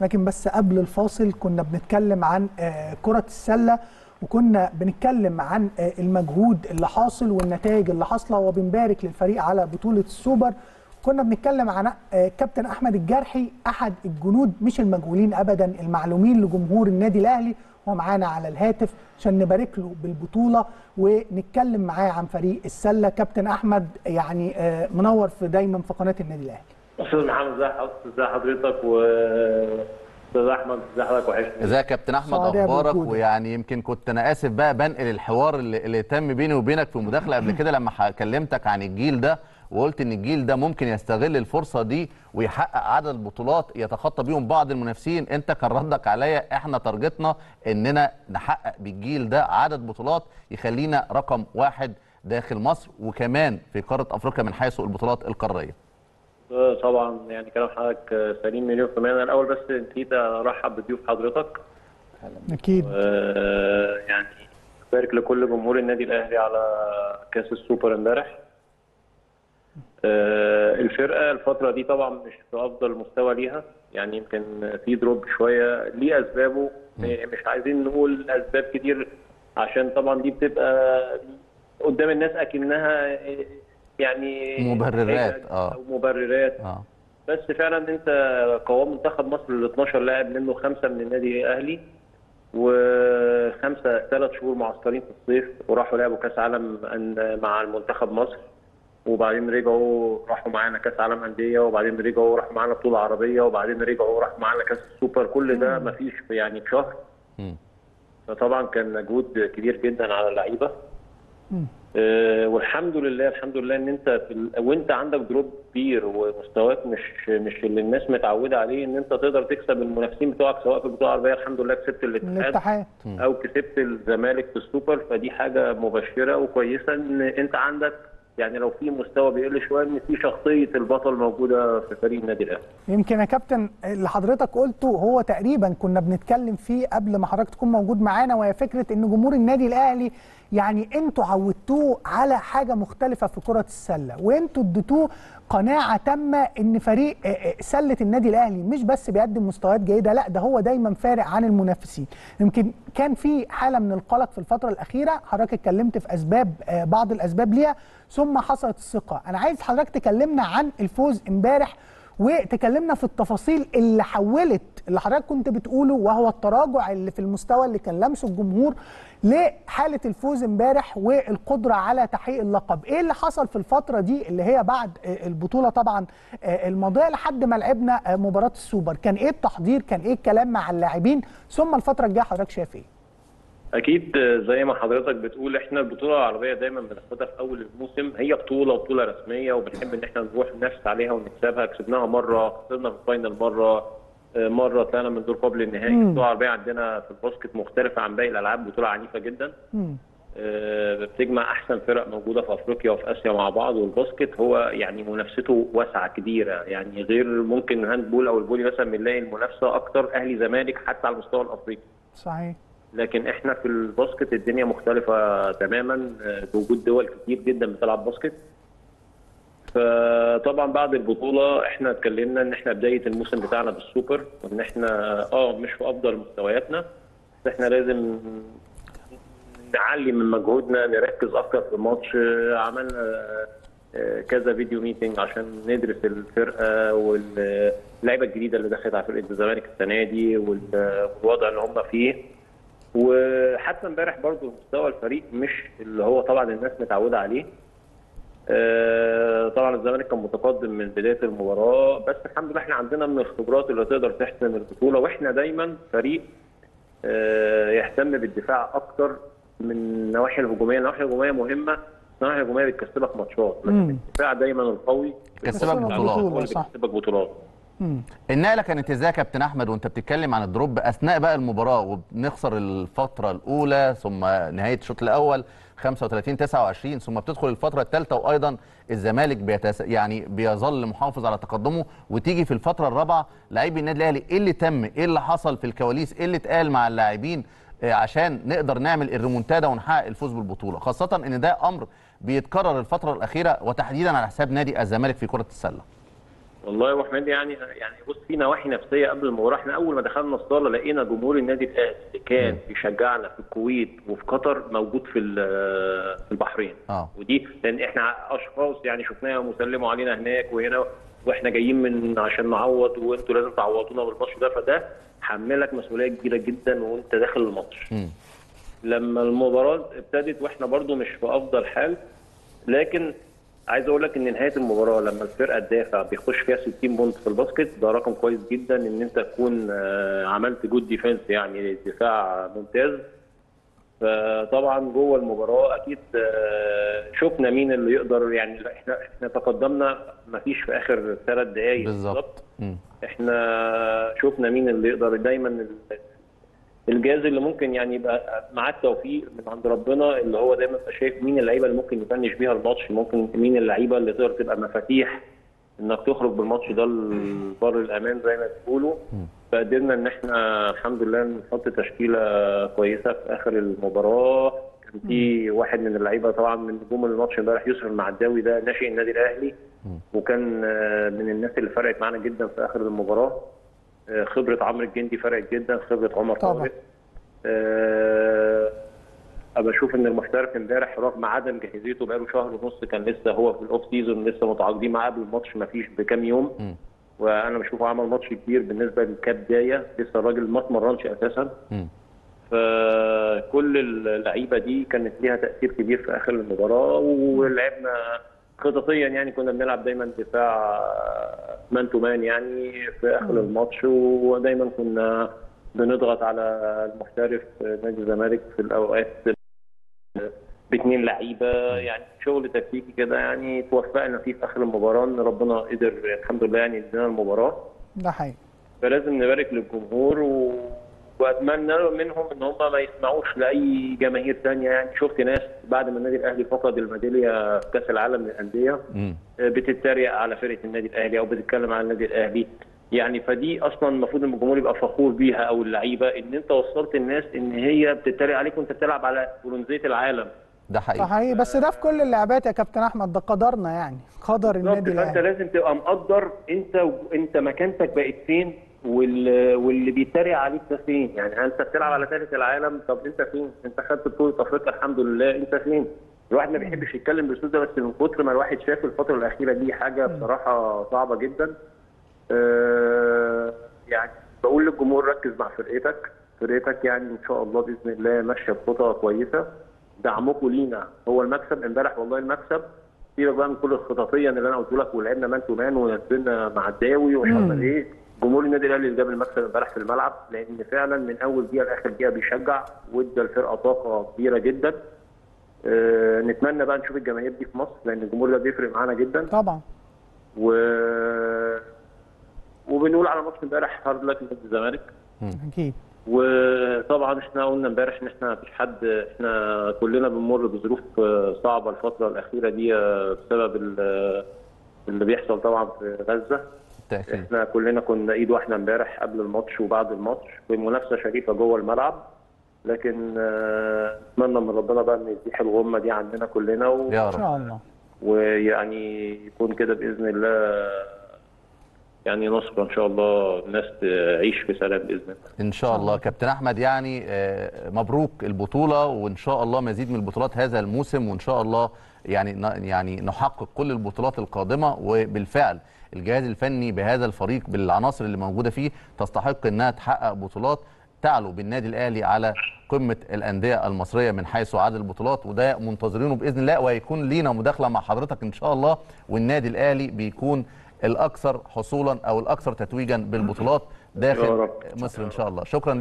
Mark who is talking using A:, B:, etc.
A: لكن بس قبل الفاصل كنا بنتكلم عن آه، كرة السلة وكنا بنتكلم عن آه، المجهود اللي حاصل والنتائج اللي حاصلة وبنبارك للفريق على بطولة السوبر. كنا بنتكلم عن آه، كابتن أحمد الجرحي أحد الجنود مش المجهولين ابدا المعلومين لجمهور النادي الأهلي. هو معانا على الهاتف عشان نبارك له بالبطولة. ونتكلم معاه عن فريق السلة. كابتن أحمد يعني منور في دايما في قناة النادي الأهلي.
B: أستاذ محمد ازي حضرتك ازي حضرتك و أستاذ أحمد ازي حضرتك وحشني.
C: ازيك يا كابتن أحمد؟
A: أخبارك.
C: ويعني يمكن كنت أنا آسف بقى بنقل الحوار اللي, اللي تم بيني وبينك في مداخله قبل كده لما كلمتك عن الجيل ده وقلت إن الجيل ده ممكن يستغل الفرصة دي ويحقق عدد بطولات يتخطى بيهم بعض المنافسين. أنت كان ردك عليا إحنا تارجتنا إننا نحقق بالجيل ده عدد بطولات يخلينا رقم واحد داخل مصر وكمان في قارة أفريقيا من حيث البطولات
B: القارية. طبعا يعني كلام حضرتك آه، سليم مليون في المية. أنا الأول بس نسيت أرحب بضيوف حضرتك.
A: أكيد.
B: آه، يعني بارك لكل جمهور النادي الأهلي على كأس السوبر امبارح. آه، الفرقة الفترة دي طبعا مش في أفضل مستوى ليها. يعني يمكن في دروب شوية ليه اسبابه مش عايزين نقول أسباب كتير عشان طبعا دي بتبقى قدام الناس أكنها يعني
C: مبررات،.
B: أو مبررات.
C: آه.
B: بس فعلا أنت قوام منتخب مصر ال 12 لاعب منه خمسة من النادي الأهلي وخمسة ثلاث شهور معسكرين في الصيف وراحوا لعبوا كأس عالم مع المنتخب مصر. وبعدين رجعوا راحوا معانا كأس عالم أندية وبعدين رجعوا راحوا معانا بطولة عربية وبعدين رجعوا راحوا معانا كأس السوبر. كل ده ما فيش في يعني في شهر. فطبعا كان مجهود كبير جدا على اللعيبة. والحمد لله الحمد لله إن أنت. وأنت عندك دروب كبير ومستواك مش مش اللي الناس متعودة عليه إن أنت تقدر تكسب المنافسين بتوعك سواء في البطوله العربيه الحمد لله كسبت الاتحاد
A: الاتحاد
B: أو كسبت الزمالك في السوبر فدي حاجة مبشرة وكويسة إن أنت عندك يعني لو في مستوى بيقل شوية إن في شخصية البطل موجودة في فريق النادي الأهلي
A: يمكن يا كابتن اللي حضرتك قلته هو تقريبا كنا بنتكلم فيه قبل ما حضرتك تكون موجود معانا وهي فكرة إن جمهور النادي الأهلي يعني أنتوا عودتوه على حاجة مختلفة في كرة السلة وانتوا اديتوه قناعة تامة ان فريق آه، آه، سلة النادي الأهلي مش بس بيقدم مستويات جيدة لا ده هو دايما فارق عن المنافسين. يمكن كان في حالة من القلق في الفترة الأخيرة حضرتك اتكلمت في أسباب آه، بعض الأسباب ليها ثم حصلت الثقة. أنا عايز حضرتك تكلمنا عن الفوز امبارح وتكلمنا في التفاصيل اللي حولت اللي حضرتك كنت بتقوله وهو التراجع اللي في المستوى اللي كان لمسه الجمهور لحالة الفوز امبارح والقدرة على تحقيق اللقب، إيه اللي حصل في الفترة دي اللي هي بعد آه، البطولة طبعا آه، الماضية لحد ما لعبنا آه، مباراة السوبر، كان إيه التحضير؟ كان إيه الكلام مع اللاعبين؟ ثم الفترة الجاية حضرتك شايف إيه؟
B: أكيد زي ما حضرتك بتقول إحنا البطولة العربية دايما بناخدها في أول الموسم هي بطولة وبطولة رسمية وبنحب إن إحنا نروح ننافس عليها ونكسبها كسبناها مرة خسرنا في ال final مرة آه، مرة طلعنا من دور قبل النهائي. البطوله العربية عندنا في ال basketball مختلفة عن باقي الألعاب بطولة عنيفة جدا.
A: مم.
B: آه، بتجمع أحسن فرق موجودة في أفريقيا وفي آسيا مع بعض وال basket هو يعني منافسته واسعة كبيرة. يعني غير ممكن ال handball أو ال volley مثلا بنلاقي المنافسة أكتر أهلي زمالك حتى على المستوى الأفريقي.
A: صحيح.
B: لكن إحنا في ال basket الدنيا مختلفة تماما. آه، بوجود دول كتير جدا بتلعب basket. فطبعا بعد البطولة إحنا اتكلمنا إن إحنا بداية الموسم بتاعنا بالسوبر وإن إحنا آه مش في أفضل مستوياتنا بس إحنا لازم نعلي من مجهودنا نركز أكتر في الماتش عملنا آه، كذا video meeting عشان ندرس الفرقة واللعيبة الجديدة اللي دخلت على فرقة الزمالك السنة دي وال- والوضع اللي هم فيه. وحتى امبارح برضو مستوى الفريق مش اللي هو طبعا الناس متعودة عليه. طبعا الزمالك كان متقدم من بداية المباراة بس الحمد لله إحنا عندنا من الخبرات اللي تقدر تحسم البطولة وإحنا دايما فريق آه، يهتم بالدفاع أكتر من النواحي الهجومية، النواحي الهجومية مهمة، النواحي الهجومية بتكسبك ماتشات، الدفاع دايما القوي
C: كسبك
A: بطولات.
B: بيكسبك بطولات.
C: النقله كانت إزاي يا كابتن أحمد وأنت بتتكلم عن الدروب أثناء بقى المباراة وبنخسر الفترة الأولى ثم نهاية الشوط الأول 35 29 ثم بتدخل الفترة الثالثه وأيضا الزمالك بيتس... يعني بيظل محافظ على تقدمه وتيجي في الفترة الرابعة لاعبي النادي الأهلي. إيه اللي تم؟ إيه اللي حصل في الكواليس؟ إيه اللي اتقال مع اللاعبين؟ آه، عشان نقدر نعمل الريمونتادا ونحقق الفوز بالبطولة. خاصة إن ده أمر بيتكرر الفترة الأخيرة وتحديدا على حساب نادي الزمالك في كرة السلة.
B: والله يا أبو حميد يعني يعني بص في نواحي نفسية قبل المباراه إحنا أول ما دخلنا الصالة لقينا جمهور النادي الأهلي اللي كان بيشجعنا في الكويت وفي قطر موجود في في البحرين.
C: آه.
B: ودي لأن إحنا أشخاص يعني شفناهم وسلموا علينا هناك وهنا وإحنا جايين من عشان نعوض وأنتوا لازم تعوضونا بالماتش ده. فده حملك مسؤولية كبيرة جدا وأنت داخل الماتش. لما المباراة ابتدت وإحنا برضو مش في أفضل حال لكن عايز أقول لك ان نهاية المباراة لما الفرقة تدافع بيخش فيها 60 point في ال basket ده رقم كويس جدا إن أنت تكون آه، عملت good defense يعني دفاع ممتاز. فطبعا جوه المباراة أكيد آه، شفنا مين اللي يقدر يعني إحنا إحنا تقدمنا ما فيش في آخر ثلاث دقائق
C: بالظبط.
B: إحنا شفنا مين اللي يقدر دايما الجهاز اللي ممكن يعني يبقى معاه التوفيق من عند ربنا اللي هو دايما يبقى شايف مين اللعيبة اللي ممكن يفنش بيها الماتش ممكن مين اللعيبة اللي تقدر تبقى مفاتيح إنك تخرج بالماتش ده لبر الأمان زي ما بيقولوا. فقدرنا إن إحنا الحمد لله نحط تشكيلة كويسة في آخر المباراة. كان في واحد من اللعيبة طبعا من نجوم الماتش امبارح يوسف المعداوي ده ناشئ النادي الأهلي. وكان من الناس اللي فرقت معانا جدا في آخر المباراة. خبرة عمرو الجندي فرقت جدا خبرة عمر
A: طبعا.
B: طارق آه، أبقى أشوف إن المحترف إمبارح رغم عدم جاهزيته بقاله شهر ونص كان لسه هو في ال off season لسه متعاقدين معاه قبل الماتش ما فيش بكام يوم
C: مم.
B: وأنا بشوفه عمل ماتش كبير بالنسبة كبدايه لسه الراجل ما اتمرنش أساسا
C: مم.
B: فكل اللعيبة دي كانت ليها تأثير كبير في آخر المباراة ولعبنا خططيا يعني كنا بنلعب دايما دفاع man to man يعني في آخر الماتش ودايما كنا بنضغط على المحترف نادي الزمالك في الأوقات باثنين لعيبة يعني شغل تكتيكي كده يعني توفقنا فيه في آخر المباراة إن ربنا قدر الحمد لله يعني يدينا المباراة.
A: ده حقيقي.
B: فلازم نبارك للجمهور و... وأتمنى منهم إن هم ما يسمعوش لأي جماهير تانية يعني. شفت ناس بعد ما النادي الأهلي فقد الميدالية في كأس العالم للأندية
C: مم.
B: بتتريق على فرقة النادي الأهلي أو بتتكلم على النادي الأهلي. يعني فدي أصلا المفروض إن الجمهور يبقى فخور بيها أو اللعيبة إن أنت وصلت الناس إن هي بتتريق عليك وأنت بتلعب على برونزية العالم.
C: ده
A: ده
C: حقيقي.
A: حقيقي بس ده في كل اللعبات يا كابتن أحمد ده قدرنا يعني قدر النادي
B: فأنت
A: الأهلي.
B: لازم تبقى مقدر أنت أنت مكانتك بقت فين وال... واللي بيتريق عليك ده فين؟ يعني انت بتلعب على ثالث العالم؟ طب انت فين؟ انت خدت بطولة افريقيا الحمد لله انت فين؟ الواحد ما بيحبش يتكلم بالاسلوب ده بس من كتر ما الواحد شاف الفترة الأخيرة دي حاجة بصراحة صعبة جدا. آه، يعني بقول للجمهور ركز مع فرقتك. فرقتك يعني إن شاء الله بإذن الله ماشية بخطى كويسة. دعمكم لينا. هو المكسب امبارح والله المكسب. سيبك بقى من كل الخططيا اللي أنا قلت لك ولعبنا man to man ونزلنا المعداوي وحصل إيه. جمهور النادي الاهلي اللي جاب المكسب امبارح في الملعب لأن فعلا من أول دقيقة لآخر دقيقة بيشجع وادى الفرقة طاقة كبيرة جدا. آه، نتمنى بقى نشوف الجماهير دي في مصر لأن الجمهور ده بيفرق معانا جدا.
A: طبعا.
B: و وبنقول على ماتش امبارح hard luck نادي الزمالك.
A: أكيد.
B: وطبعا إحنا قلنا امبارح إن إحنا مفيش حد إحنا كلنا بنمر بظروف صعبة الفترة الأخيرة دي بسبب ال- اللي بيحصل طبعا في غزة.
C: بالتاكيد
B: إحنا كلنا كنا ايد واحدة امبارح قبل الماتش وبعد الماتش في منافسه شريفة جوه الملعب. لكن آه، نتمنى من ربنا بقى إن يزيح الغمة دي عندنا كلنا و...
C: يا
A: إن
C: رب
A: شاء الله.
B: ويعني يكون كده بإذن الله يعني نصر إن شاء الله الناس تعيش في سلام بإذن الله.
C: إن شاء الله. كابتن أحمد يعني آه، مبروك البطولة وإن شاء الله مزيد من البطولات هذا الموسم وإن شاء الله يعني يعني نحقق كل البطولات القادمة وبالفعل الجهاز الفني بهذا الفريق بالعناصر اللي موجودة فيه تستحق إنها تحقق بطولات تعلو بالنادي الأهلي على قمة الأندية المصرية من حيث عدد البطولات وده منتظرينه بإذن الله وهيكون لينا مداخلة مع حضرتك إن شاء الله والنادي الأهلي بيكون الأكثر حصولا أو الأكثر تتويجا بالبطولات داخل. مصر إن شاء الله شكرا